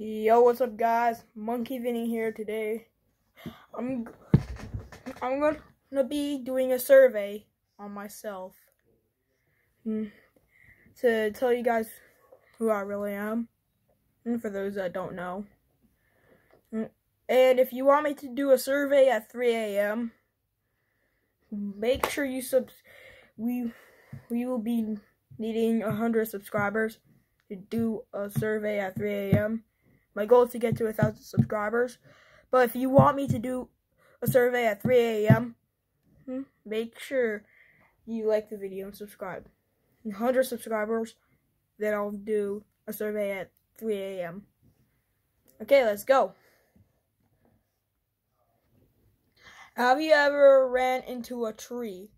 Yo, what's up, guys? Monkey Vinny here today. I'm I'm gonna be doing a survey on myself hmm, to tell you guys who I really am, and for those that don't know. Hmm, and if you want me to do a survey at 3 a.m., make sure you sub. We we will be needing 100 subscribers to do a survey at 3 a.m. My goal is to get to a thousand subscribers. But if you want me to do a survey at 3 a.m., hmm, make sure you like the video and subscribe. 100 subscribers, then I'll do a survey at 3 a.m. Okay, let's go. Have you ever ran into a tree?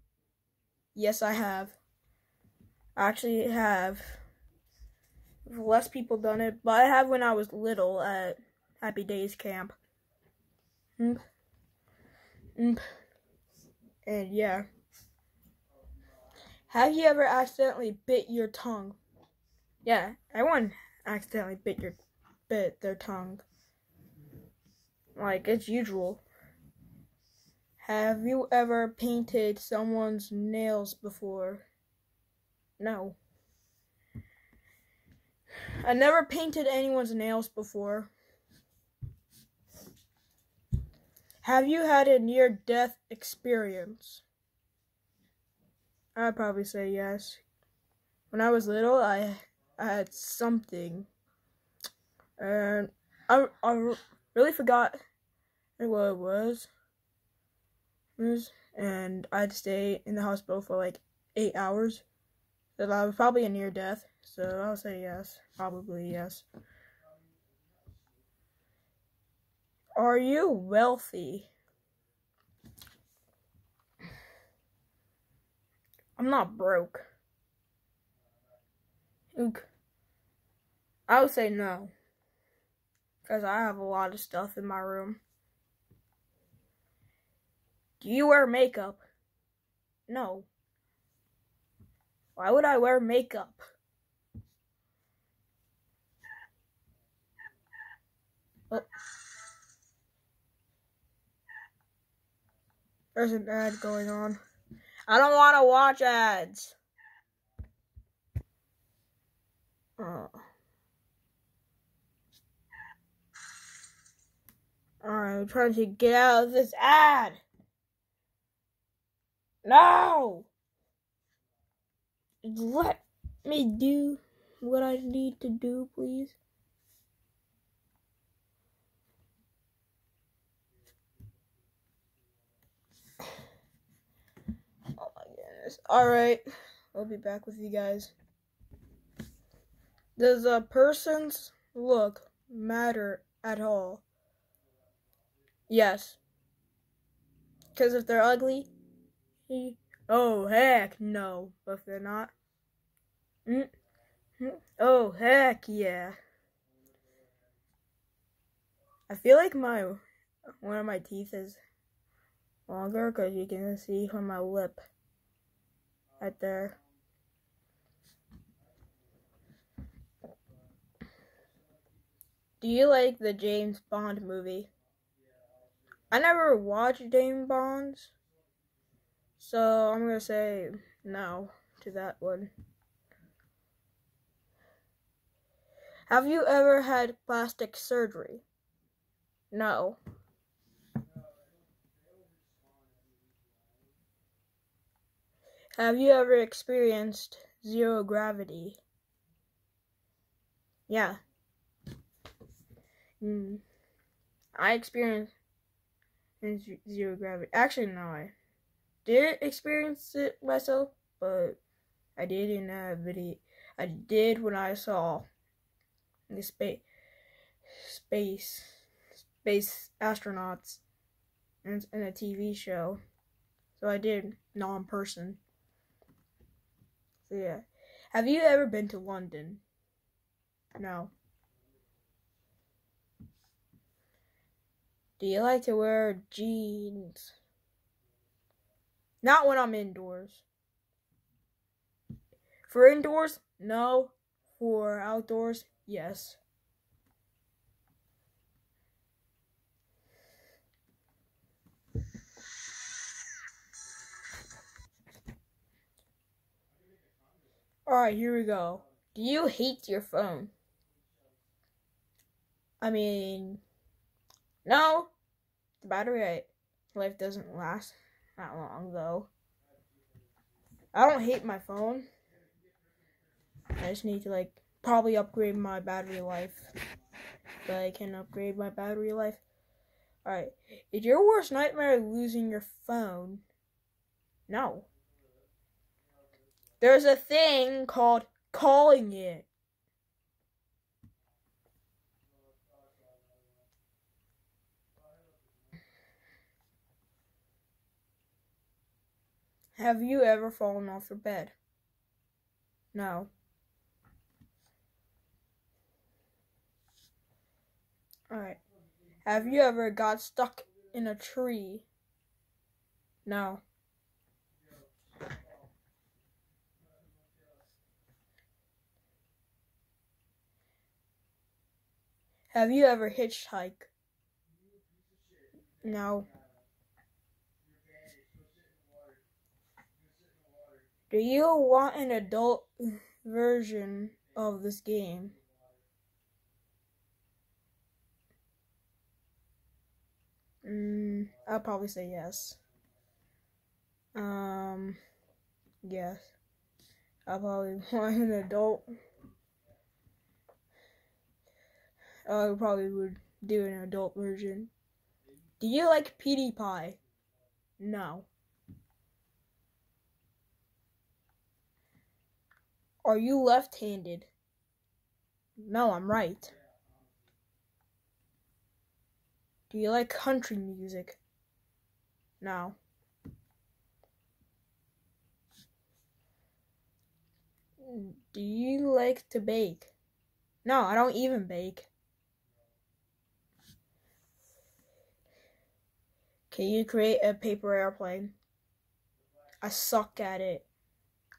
Yes, I have. I actually have less people done it, but I have when I was little at Happy Days Camp. Mm. Mm. And yeah. Have you ever accidentally bit your tongue? Yeah, everyone accidentally bit your bit their tongue. Like it's usual. Have you ever painted someone's nails before? No. I never painted anyone's nails before. Have you had a near death experience? I'd probably say yes. When I was little, I, I had something. And I, I really forgot what it was. And I had to stay in the hospital for like eight hours. So that was probably a near death. So I'll say yes. Probably yes. Are you wealthy? I'm not broke. Ook. I would say no. Because I have a lot of stuff in my room. Do you wear makeup? No. Why would I wear makeup? There's an ad going on. I don't want to watch ads. Oh. Alright, I'm trying to get out of this ad. No! Let me do what I need to do, please. Alright, I'll be back with you guys. Does a person's look matter at all? Yes. Because if they're ugly, he. oh heck no. But if they're not, mm, mm, oh heck yeah. I feel like my one of my teeth is longer because you can see from my lip right there. Do you like the James Bond movie? I never watched James Bonds, so I'm gonna say no to that one. Have you ever had plastic surgery? No. Have you ever experienced zero gravity? Yeah. Mm. I experienced zero gravity. Actually, no, I didn't experience it myself, but I did in a video. I did when I saw the space, space, space astronauts in, in a TV show. So I did non person. So yeah. Have you ever been to London? No. Do you like to wear jeans? Not when I'm indoors. For indoors, no. For outdoors, yes. Alright, here we go. Do you hate your phone? I mean, no. The battery life doesn't last that long, though. I don't hate my phone. I just need to, like, probably upgrade my battery life. But I can upgrade my battery life. Alright. Is your worst nightmare losing your phone? No. There's a thing called calling it. Have you ever fallen off your bed? No. Alright. Have you ever got stuck in a tree? No. Have you ever hitchhiked? No. Do you want an adult version of this game? Mm, I'll probably say yes. Um, yes. I probably want an adult. Oh, I probably would do an adult version. Do you like PewDiePie? No. Are you left-handed? No, I'm right. Do you like country music? No. Do you like to bake? No, I don't even bake. Can you create a paper airplane? I suck at it.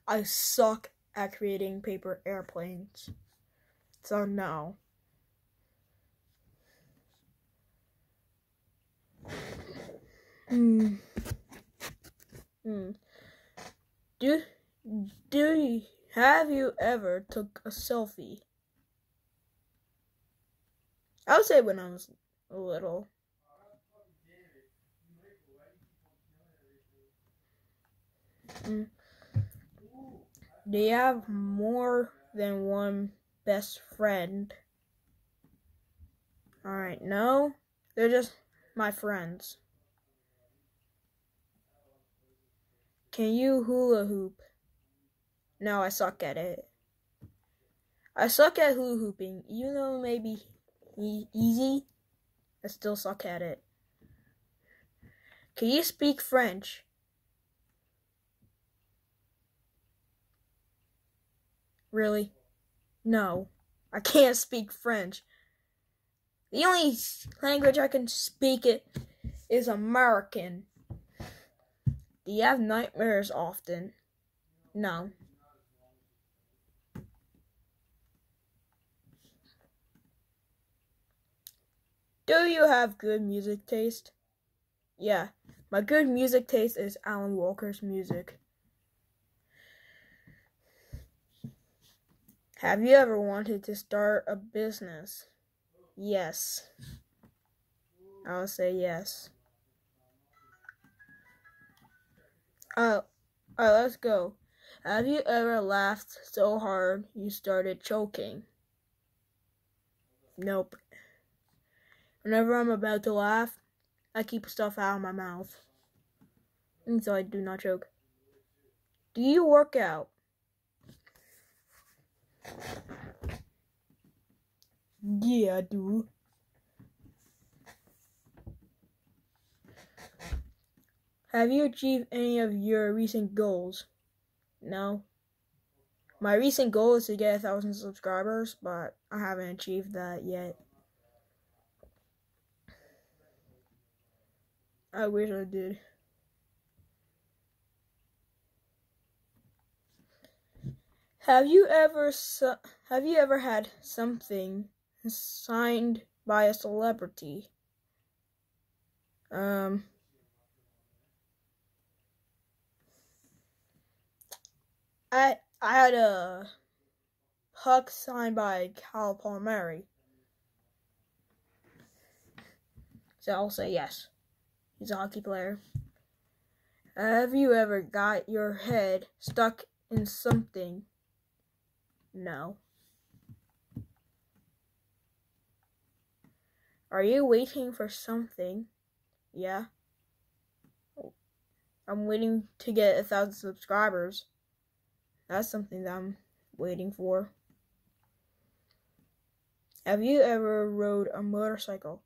I suck at creating paper airplanes. So no. Hmm. Hmm. Do do you, have you ever took a selfie? I would say when I was a little. Mm. Do you have more than one best friend? Alright, no. They're just my friends. Can you hula hoop? No, I suck at it. I suck at hula hooping. Even though it may be e easy, I still suck at it. Can you speak French? Really? No, I can't speak French. The only language I can speak it is American. Do you have nightmares often? No. Do you have good music taste? Yeah, my good music taste is Alan Walker's music. Have you ever wanted to start a business? Yes. I'll say yes. Uh, alright, let's go. Have you ever laughed so hard you started choking? Nope. Whenever I'm about to laugh, I keep stuff out of my mouth. And so I do not choke. Do you work out? Yeah, do. Have you achieved any of your recent goals? No. My recent goal is to get a thousand subscribers, but I haven't achieved that yet. I wish I did. Have you ever have you ever had something signed by a celebrity. Um, I I had a puck signed by Cal Palmieri. So I'll say yes. He's a hockey player. Have you ever got your head stuck in something? No. Are you waiting for something? Yeah. I'm waiting to get a thousand subscribers. That's something that I'm waiting for. Have you ever rode a motorcycle?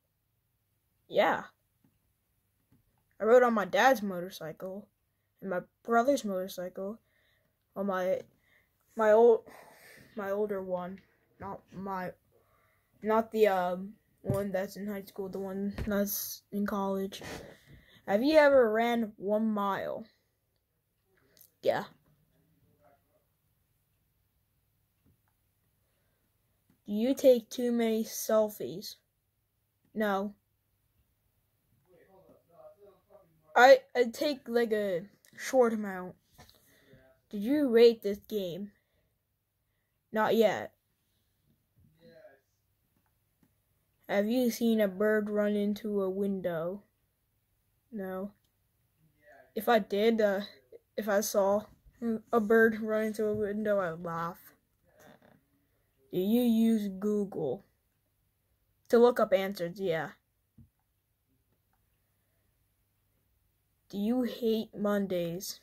Yeah. I rode on my dad's motorcycle and my brother's motorcycle on my my old my older one, not my not the um one that's in high school, the one that's in college. Have you ever ran one mile? Yeah. Do you take too many selfies? No. I I take like a short amount. Did you rate this game? Not yet. Have you seen a bird run into a window? No. If I did, uh, if I saw a bird run into a window, I'd laugh. Do you use Google? To look up answers, yeah. Do you hate Mondays?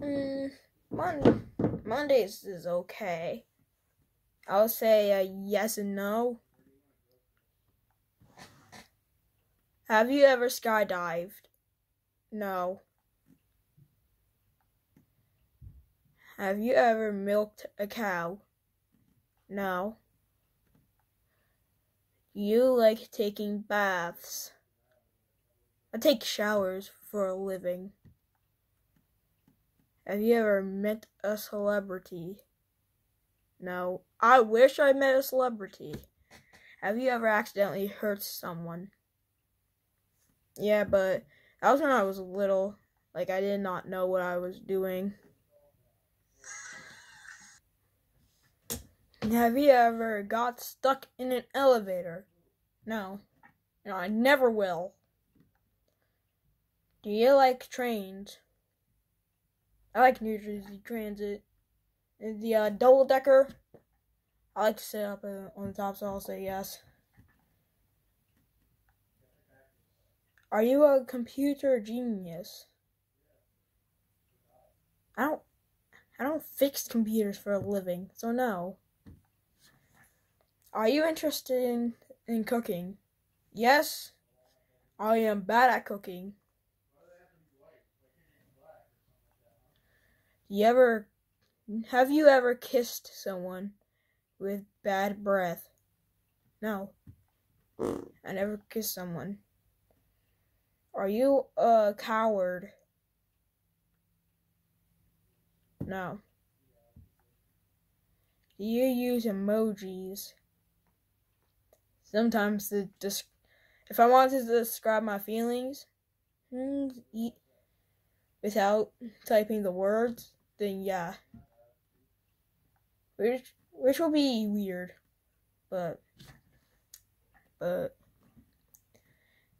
Mm, Mon- Mondays is okay. I'll say yes and no. Have you ever skydived? No. Have you ever milked a cow? No. You like taking baths. I take showers for a living. Have you ever met a celebrity? No. I wish I met a celebrity. Have you ever accidentally hurt someone? Yeah, but that was when I was little. Like, I did not know what I was doing. Have you ever got stuck in an elevator? No. No, I never will. Do you like trains? I like New Jersey Transit. The uh, double decker. I like to sit up uh, on the top, so I'll say yes. Are you a computer genius? I don't I don't fix computers for a living, so no. Are you interested in, in cooking? Yes. I am bad at cooking. You ever have you ever kissed someone with bad breath? No. I never kissed someone. Are you a coward? No. Do you use emojis? Sometimes the if I wanted to describe my feelings hmm, without typing the words, then yeah. Which which will be weird. But but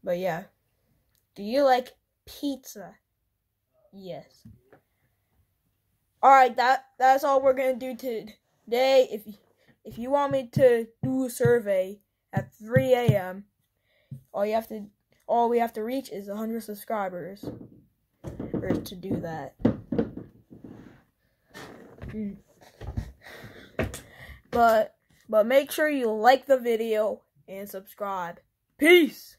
but yeah. Do you like pizza? Yes. Alright, that that's all we're gonna do today. If if you want me to do a survey at 3 a.m. All you have to, all we have to reach is 100 subscribers to do that. But, but make sure you like the video and subscribe. Peace.